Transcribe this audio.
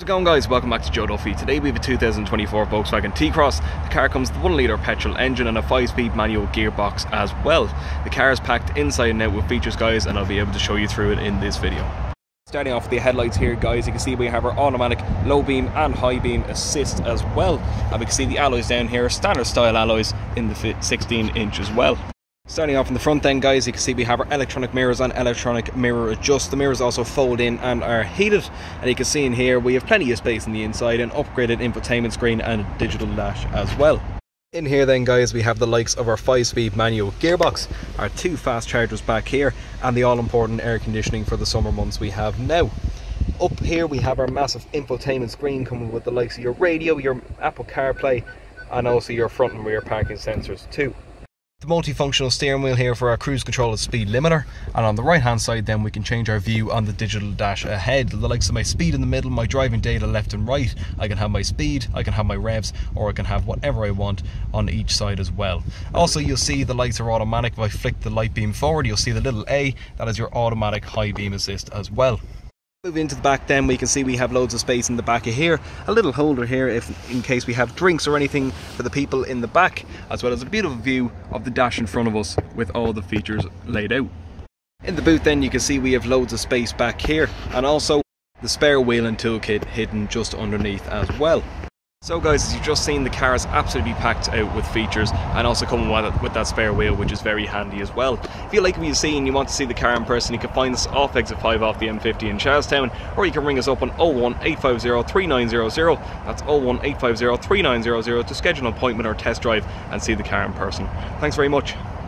How's it going guys? Welcome back to Joe Duffy. Today we have a 2024 Volkswagen T-Cross. The car comes with a 1 litre petrol engine and a 5-speed manual gearbox as well. The car is packed inside and out with features guys and I'll be able to show you through it in this video. Starting off with the headlights here guys, you can see we have our automatic low beam and high beam assist as well. And we can see the alloys down here, standard style alloys in the 16 inch as well. Starting off in the front then guys, you can see we have our electronic mirrors and electronic mirror adjust. The mirrors also fold in and are heated. And you can see in here we have plenty of space on the inside, an upgraded infotainment screen and digital dash as well. In here then guys we have the likes of our 5-speed manual gearbox, our two fast chargers back here and the all important air conditioning for the summer months we have now. Up here we have our massive infotainment screen coming with the likes of your radio, your Apple CarPlay and also your front and rear parking sensors too the multifunctional steering wheel here for our cruise control and speed limiter and on the right hand side then we can change our view on the digital dash ahead. The likes of my speed in the middle my driving data left and right I can have my speed I can have my revs or I can have whatever I want on each side as well. Also you'll see the lights are automatic. If I flick the light beam forward you'll see the little A that is your automatic high beam assist as well Move into the back then. We can see we have loads of space in the back of here. A little holder here if in case we have drinks or anything for the people in the back as well as a beautiful view of the dash in front of us with all the features laid out. In the boot then you can see we have loads of space back here and also the spare wheel and toolkit hidden just underneath as well so guys, as you've just seen, the car is absolutely packed out with features and also coming with that spare wheel, which is very handy as well. If you like what you see and you want to see the car in person, you can find us off exit 5 off the M50 in Charlestown, or you can ring us up on 01 850 3900. That's 01 850 3900 to schedule an appointment or test drive and see the car in person. Thanks very much.